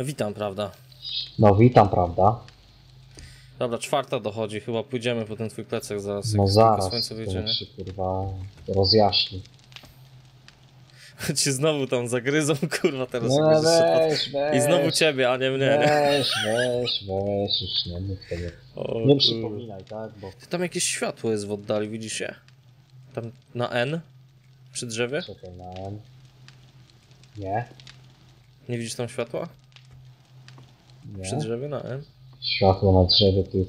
Witam, prawda? No witam, prawda? Dobra, czwarta dochodzi, chyba pójdziemy po ten twój plecak zaraz. No zaraz, Słońce się kurwa rozjaśni. Cię znowu tam zagryzą, kurwa, teraz. No jak będziesz szedł weź, weź. I znowu ciebie, a nie mnie. nie? Weź, weź, weź, już nie mów tego. O, Nie przypominaj, tak? Bo Ty tam jakieś światło jest w oddali, widzisz je? Tam na N? Przy drzewie? czekaj na N. Nie, Nie widzisz tam światła? Przy nie. drzewie na N? Światło na drzewie ty.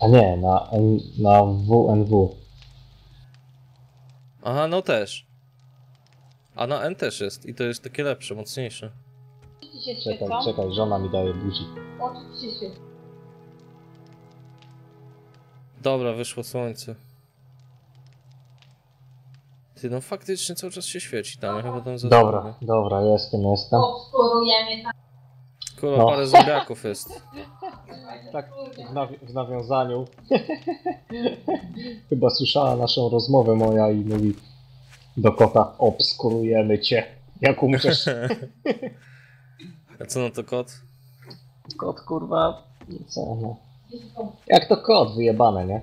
A nie, na, N, na WNW. Aha, no też. A na N też jest i to jest takie lepsze, mocniejsze. Oczy ci się Czekaj, świecą? czekaj, żona mi daje buzi. Oczy ci się. Dobra, wyszło słońce. Ty, no faktycznie cały czas się świeci tam, ja chyba tam za Dobra, dobra, jestem, jestem. Obskurujemy tam. Kurwa, No. parę zombiaków jest. Tak, w, nawi- w nawiązaniu. Chyba słyszała naszą rozmowę moja i mówi do kota, obskurujemy cię. Jak umrzesz. A co na to kot? Kot kurwa, co no. Jak to kot, wyjebane, nie?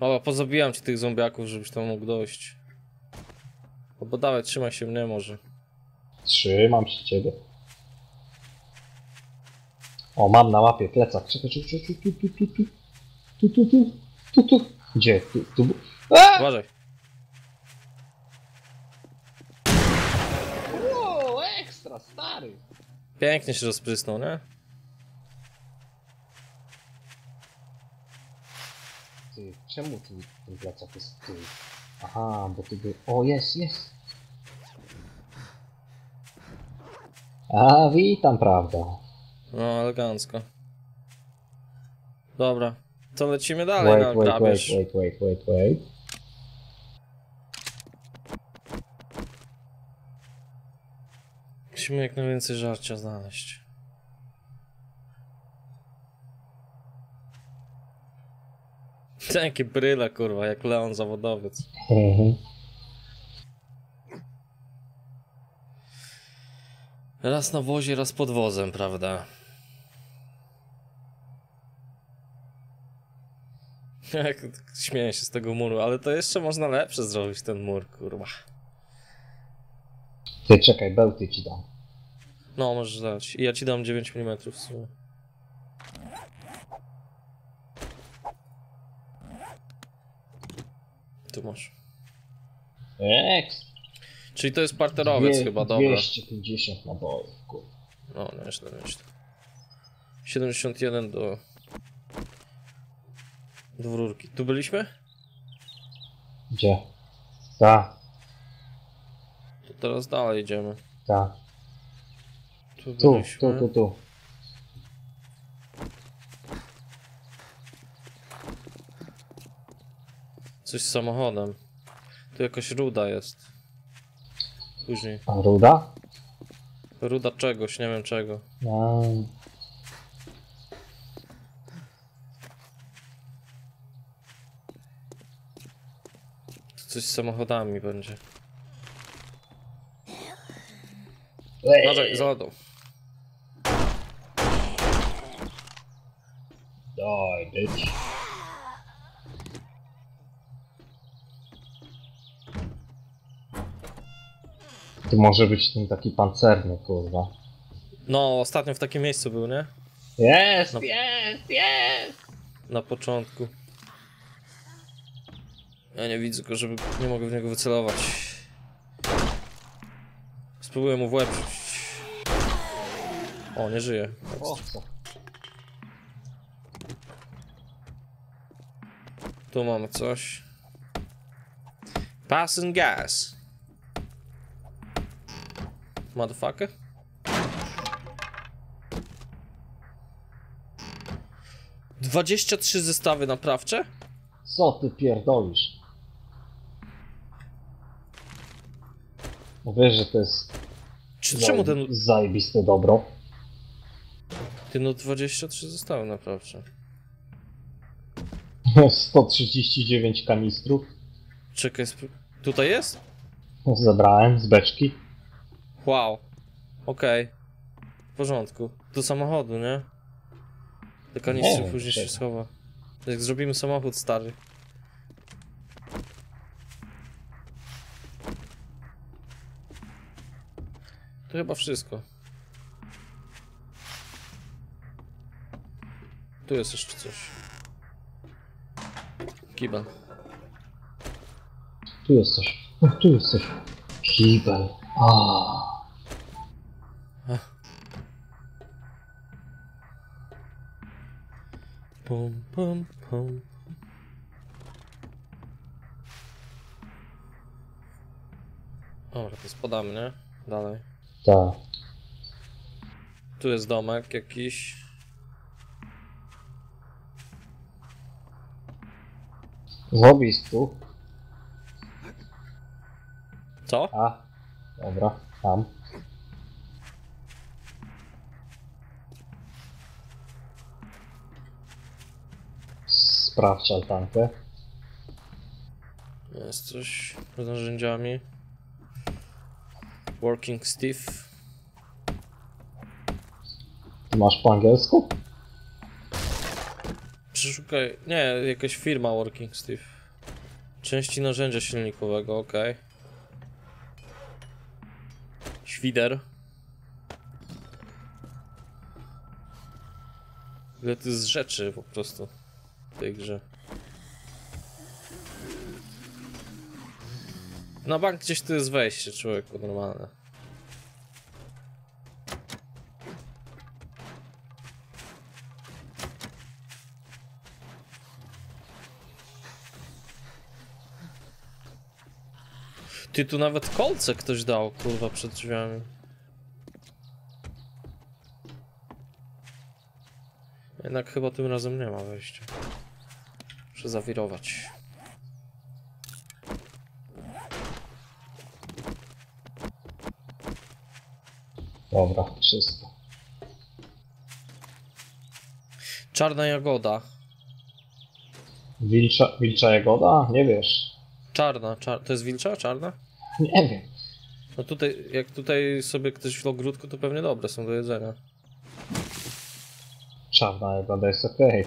Dobra, pozabijam ci tych zombiaków, żebyś tam mógł dojść. Bo dawaj, trzymaj się mnie może. Trzymam się ciebie. O, mam na łapie plecak. Czekaj, czekaj, czekaj, tu, tu, tu, tu, tu, tu, tu, tu, tu. Gdzie? Tu, tu. A! Uważaj. Wow, ekstra, stary. Pięknie się rozprysnął, nie? Ty, czemu tu ten plecak jest tu? Aha, bo tu był... O, jest, jest. A, witam, prawda. No, elegancko. Dobra, to lecimy dalej Wait, na wait, wait, grabież. wait, wait, wait, wait. Musimy jak najwięcej żarcia znaleźć. Jakie bryle, kurwa, jak Leon zawodowiec. Mhm. Raz na wozie, raz pod wozem, prawda? Śmieję się z tego muru, ale to jeszcze można lepsze zrobić ten mur, kurwa. Ty, czekaj, bełty ci dam. No, możesz dać. I ja ci dam 9 mm w sumie. Tu masz. Ekstra. Czyli to jest parterowiec Dwie- chyba, dobra. 250 nabojów, kurwa. No, nieźle, nieźle. 71 do... Do rurki. Tu byliśmy? Gdzie? Ta, To teraz dalej idziemy. ta. Tu Tu, tu, tu, tu. Coś z samochodem. Tu jakaś ruda jest. Później. A ruda? Ruda czegoś, nie wiem czego. A, coś z samochodami będzie. Uważaj, za lodą. Daj, bitch. To może być ten taki pancerny, kurwa. No, ostatnio w takim miejscu był, nie? Jest, jest, jest! Na początku. Ja nie widzę go, żeby... Nie mogę w niego wycelować. Spróbuję mu w łeb. O, nie żyje. O? Tu mamy coś. Passing gas. Motherfucker. Dwadzieścia trzy zestawy naprawcze? Co ty pierdolisz? No wiesz, że to jest Czy, czemu ten... zajebiste dobro. Ty no 23 zestawy naprawcze. 139 kanistrów Czekaj, spró- tutaj jest? zebrałem z beczki. Wow. Okej. W porządku. Do samochodu, nie? Do Nie kanistry wiem, później się czekaj. schowa. Jak zrobimy samochód stary. To chyba wszystko. Tu jest jeszcze coś. Kibel. Tu jest coś. O, tu jest coś. Kibel. A. Pum, pum, pum. Dobra, to spadamy, nie? Dalej. Tak. Tu jest domek jakiś. Z hobbystu. Co? A. Dobra. Tam. Sprawdź altankę. Jest coś z narzędziami. Working Steve. Masz po angielsku? Przeszukaj. Nie, jakaś firma Working Steve. Części narzędzia silnikowego, ok. Świder. Ile to jest rzeczy po prostu w tej grze. Na bank gdzieś tu jest wejście, człowieku, normalne. Ty tu nawet kolce ktoś dał, kurwa, przed drzwiami. Jednak chyba tym razem nie ma wejścia. Muszę zawirować. Dobra, wszystko. Czarna jagoda. Wilcza, wilcza jagoda? Nie wiesz. Czarna, czar... to jest wilcza? Czarna? Nie wiem. No tutaj, jak tutaj sobie ktoś w ogródku, to pewnie dobre są do jedzenia. Czarna jagoda jest okej.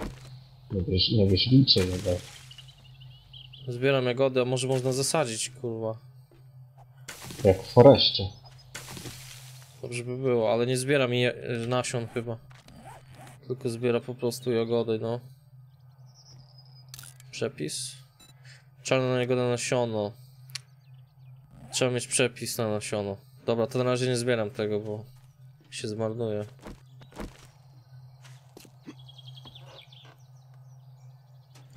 Nie wiesz, nie wiesz wilczej jagody. Zbieram jagody, a może można zasadzić, kurwa. Jak w foreście. Dobrze by było, ale nie zbieram je... nasion chyba. Tylko zbiera po prostu jagody, no. Przepis. Czarna jagoda nasiono. Trzeba mieć przepis na nasiono. Dobra, to na razie nie zbieram tego, bo się zmarnuje.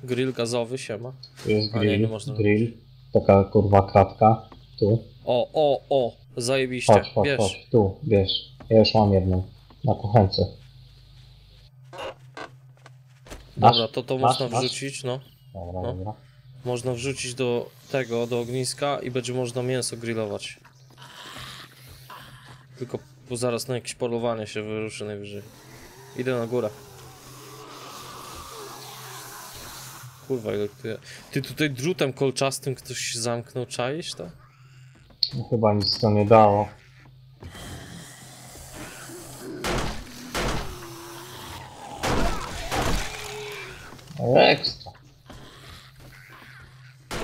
Grill gazowy siema. Tu jest A nie, grill. nie można. grill. Taka kurwa kratka. Tu. O, o, o! Zajebiście. Chodź, chodź, Bierz. chodź. Tu, bierz. Ja już mam jedną. Na kuchence. Dobra, to to Masz, można masz? wrzucić, no. Dobra, No. dobra. Można wrzucić do tego, do ogniska i będzie można mięso grillować. Tylko bo zaraz na jakieś polowanie się wyruszy najwyżej. Idę na górę. Kurwa, ile tu ja... Ty tutaj drutem kolczastym ktoś się zamknął, czaisz to? No, chyba nic to nie dało. Ekstra.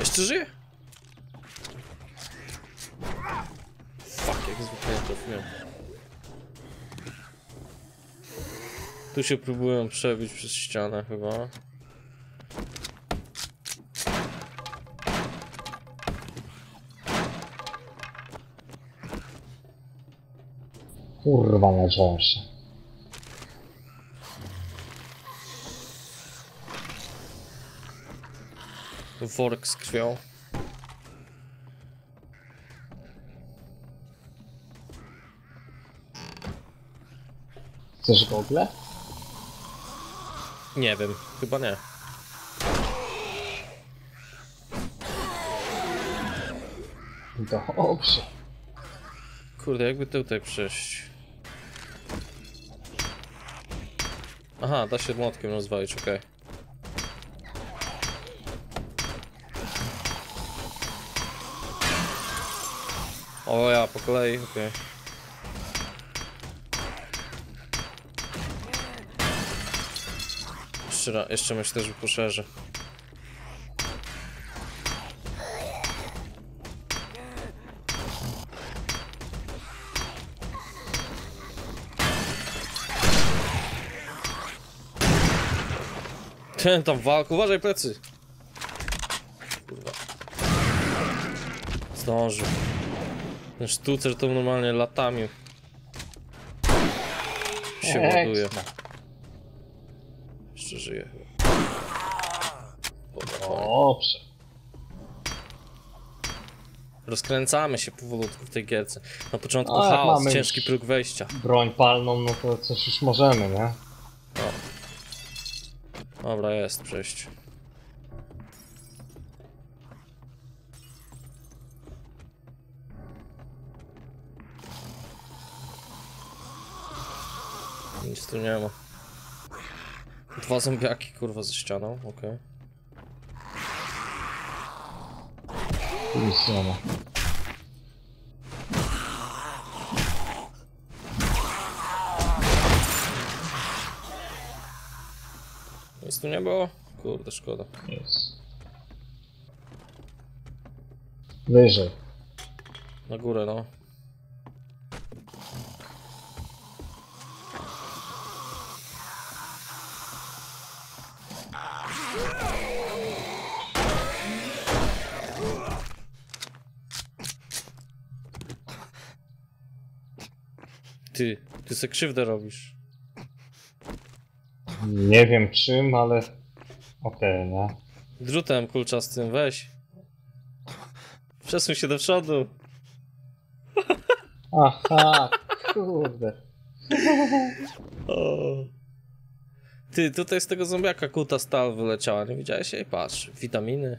Jeszcze żyje? Fuck, jak zwykle nie trafiłem. Tu się próbują przebić przez ścianę chyba. Kurwa, się. Worek z krwią. Chcesz gogle? Nie wiem, chyba nie. Dobrze. Kurde, jakby tutaj przejść. Aha, da się młotkiem rozwalić, okej. Okay. O ja, po kolei, okej. Okay. Jeszcze, jeszcze myślę, że poszerzę. Ten tam walk, uważaj plecy! Kurwa. Zdążył. Ten sztucer to normalnie latami się ładuje. Jeszcze żyje chyba. Dobrze. Rozkręcamy się powolutku w tej gierce. Na początku jak chaos, ciężki próg wejścia. Broń palną, no to coś już możemy, nie? Dobra, jest przejście. Nic tu nie ma. Dwa zombiaki kurwa ze ścianą, okej. Nie Nic tu nie było? Kurde, szkoda. Jest. Wyżej. Na górę, no. Ty, ty se krzywdę robisz. Nie wiem czym, ale... Okej, nie? Drutem kulczastym, weź. Przesuń się do przodu. Aha, kurde. O. Ty, tutaj z tego zombiaka kuta stal wyleciała, nie widziałeś jej? Patrz, witaminy.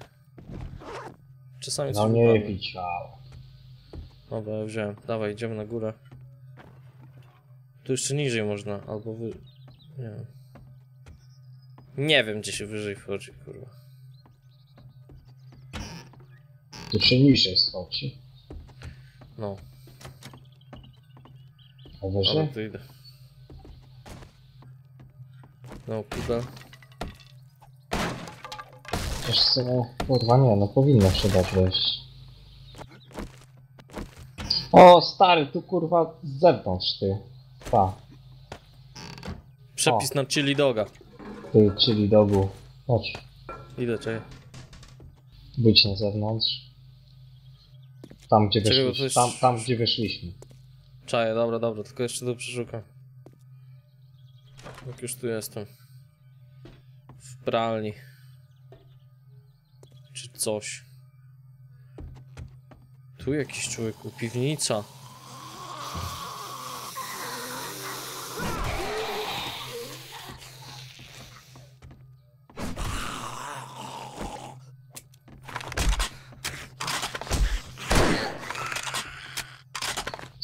Czasami No coś nie wypadnie. widział. Dobra, ja wziąłem. Dawaj, idziemy na górę. Tu jeszcze niżej można, albo wy... Nie wiem. Nie wiem, gdzie się wyżej wchodzi, kurwa. Tu się niżej schodzi. No, A ale wyżej? idę. No, kibel. Wiesz co, kurwa nie, no powinno się dać wejść. O, stary, tu kurwa z zewnątrz, ty. Pa, Przepis na chili doga. Ty, czyli dogu. Chodź, Idę, czekaj. być na zewnątrz. Tam, gdzie Czekaj, bo wyszliśmy. to Tam, tam, gdzie wyszliśmy. Czaję, dobra, dobra, tylko jeszcze to przeszukam. Jak już tu jestem. W pralni. Czy coś. Tu jakiś człowieku, piwnica.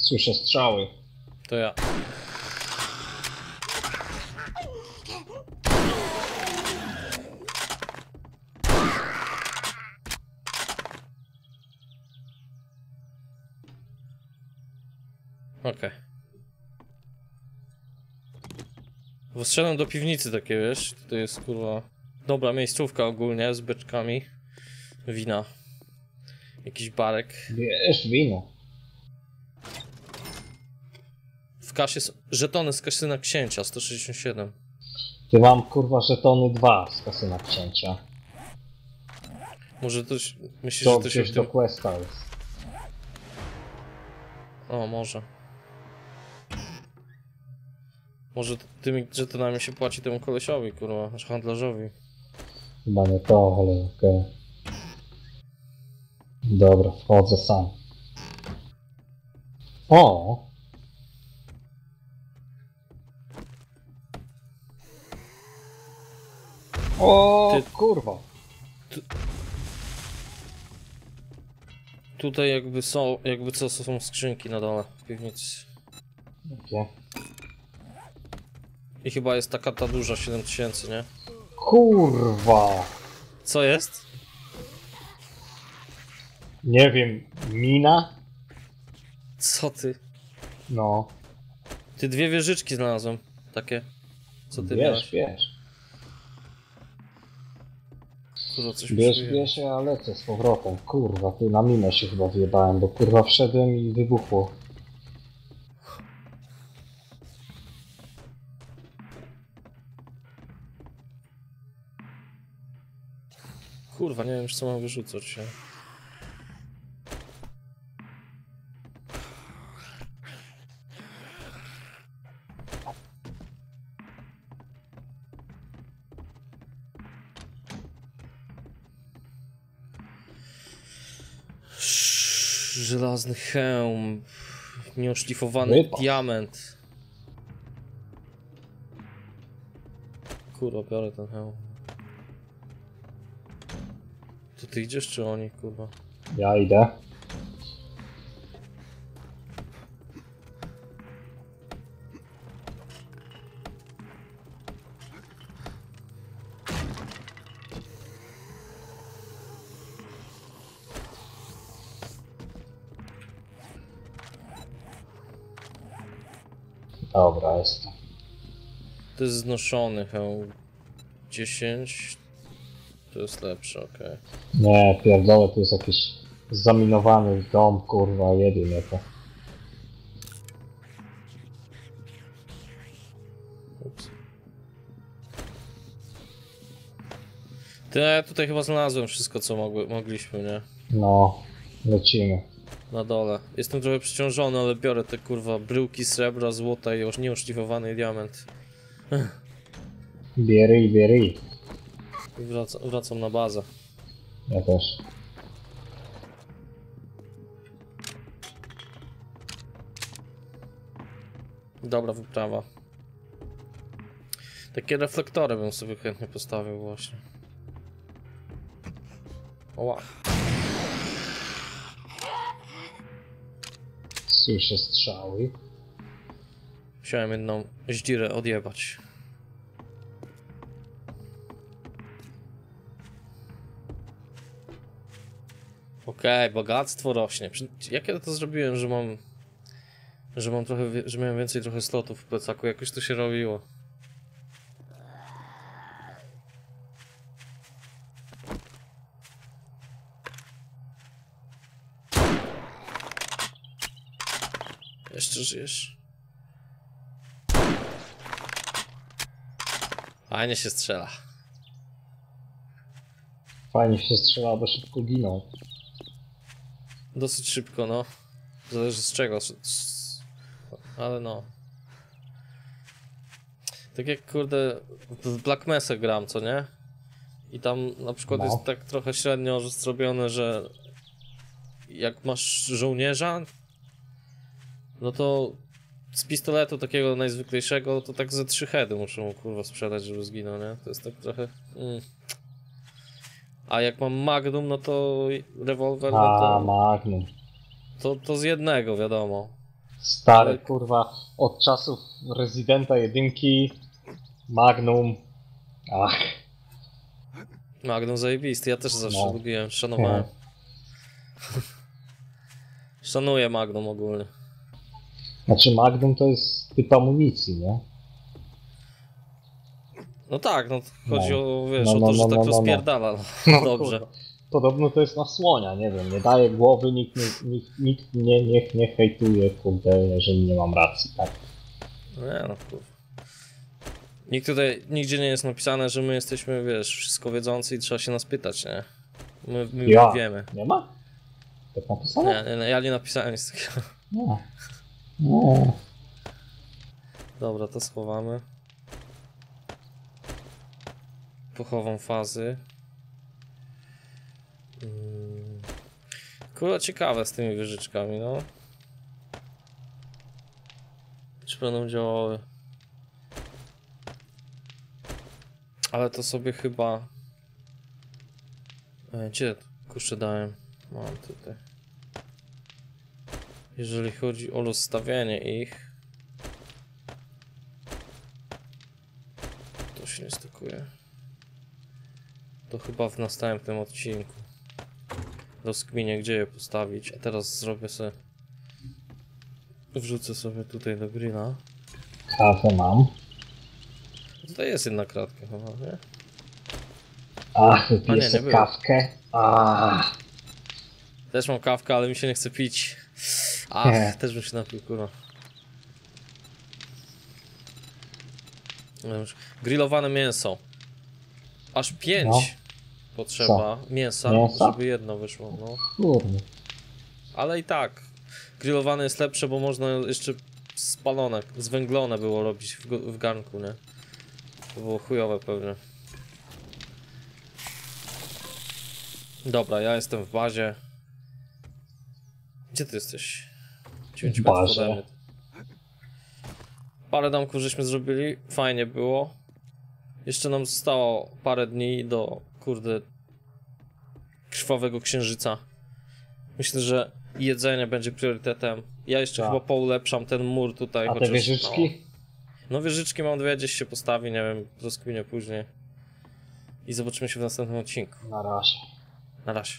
Słyszę strzały. To ja. Okej. Okay. do piwnicy takie, wiesz? To jest kurwa dobra miejscówka ogólnie z beczkami wina. Jakiś barek. Wiesz, wino. W kasie są żetony z kasyna księcia 167. Ty mam kurwa żetony dwa z kasyna księcia. Może to myślisz, To że to się w do tym... questa jest. O, może. Może tymi żetonami się płaci temu kolesiowi, kurwa, aż handlarzowi. Chyba nie to, ale okej. Dobra, wchodzę sam. O! O, Ty- kurwa. Tutaj jakby są, jakby co są skrzynki na dole w piwnicy. Jakie? I chyba jest taka ta duża 7000, nie? Kurwa. Co jest? Nie wiem, mina? Co ty? No. Ty dwie wieżyczki znalazłem. Takie. Co ty wiesz, miałeś? wiesz. Kurwa, coś się bierz, ja lecę z powrotem. Kurwa, ty na minę się chyba wjebałem, bo kurwa wszedłem i wybuchło. Kurwa, nie wiem już co mam wyrzucać się. Żelazny hełm. Nieoszlifowany Wypas. diament. Kurwa, biorę ten hełm. To ty idziesz czy oni, kurwa? Ja idę. Dobra, jestem. To jest znoszony hełm. 10. To jest lepsze, okej. Nie, pierdolę, to jest jakiś zaminowany dom, kurwa, jebie mnie to. Ups. Ty, ja tutaj chyba znalazłem wszystko, co mogły, mogliśmy, nie? No, lecimy. Na dole. Jestem trochę przeciążony, ale biorę te kurwa bryłki srebra, złota i już nieoszlifowany diament. Biery, biery. I wracam, wracam na bazę. Ja też. Dobra wyprawa. Takie reflektory bym sobie chętnie postawił właśnie. Oła. Słyszę strzały. Musiałem jedną zdzirę odjebać. Okej, bogactwo rośnie. Jak ja to zrobiłem, że mam... Że mam trochę... że miałem więcej trochę slotów w plecaku? Jakoś to się robiło. Żyjesz? Fajnie się strzela. Fajnie się strzela, bo szybko giną. Dosyć szybko, no. Zależy z czego. Ale no. Tak jak kurde w Black Mesa gram, co nie? I tam na przykład No. jest tak trochę średnio zrobione, że jak masz żołnierza, no to z pistoletu takiego najzwyklejszego, to tak ze trzy heady muszę mu kurwa sprzedać, żeby zginął, nie? To jest tak trochę... Mm. A jak mam Magnum, no to rewolwer, no A, to... Magnum. To, to z jednego, wiadomo. Stary, Ale- kurwa, od czasów Residenta jedynki, Magnum. Ach, Magnum zajebisty, ja też zawsze No. lubiłem, szanowałem. Szanuję Magnum ogólnie. Znaczy Magnum to jest typ amunicji, nie? No tak, no chodzi No. o, wiesz, No, o no, to, że no, tak no, no, no. rozpierdala. No, Dobrze. kurwa. Podobno to jest na słonia, nie wiem, nie daje głowy, nikt, nikt, nikt, nikt nie, niech nie hejtuje, kurde, jeżeli nie mam racji, tak? Nie no, kurwa. Nikt tutaj, nigdzie nie jest napisane, że my jesteśmy, wiesz, wszystko wiedzący i trzeba się nas pytać, nie? My, my Ja. wiemy. Nie ma? Tak napisane? Nie, nie, ja nie napisałem nic takiego. Nie. Nie. Dobra, to schowamy. Pochowam fazy. Mm. Kurwa ciekawe z tymi wieżyczkami, no. Czy będą działały? Ale to sobie chyba... E, Gdzie kurczę dałem? Mam tutaj. Jeżeli chodzi o rozstawienie ich... To się nie stykuje. To chyba w następnym odcinku. Rozkminię gdzie je postawić, a teraz zrobię sobie... Wrzucę sobie tutaj do grilla. Kawę mam. Tutaj jest jedna kratka chyba, nie? A, wypiję nie, kawkę. A, Też mam kawkę, ale mi się nie chce pić. Nie. też bym się napił, kurwa. Grillowane mięso. Aż pięć No. potrzeba mięsa, Mięsa? żeby jedno wyszło, no. kurde. Ale i tak, grillowane jest lepsze, bo można jeszcze spalone, zwęglone było robić w, w garnku, nie? To było chujowe pewnie. Dobra, ja jestem w bazie. Gdzie ty jesteś? 9 W metrów bazie. ode mnie. Parę damków żeśmy zrobili, fajnie było. Jeszcze nam zostało parę dni do, kurde, krwawego księżyca. Myślę, że jedzenie będzie priorytetem. Ja jeszcze Tak. chyba poulepszam ten mur tutaj. A te chociaż, wieżyczki? No, no wieżyczki mam dwie, gdzieś się postawi, nie wiem, rozkminię później. I zobaczymy się w następnym odcinku. Na razie. Na razie.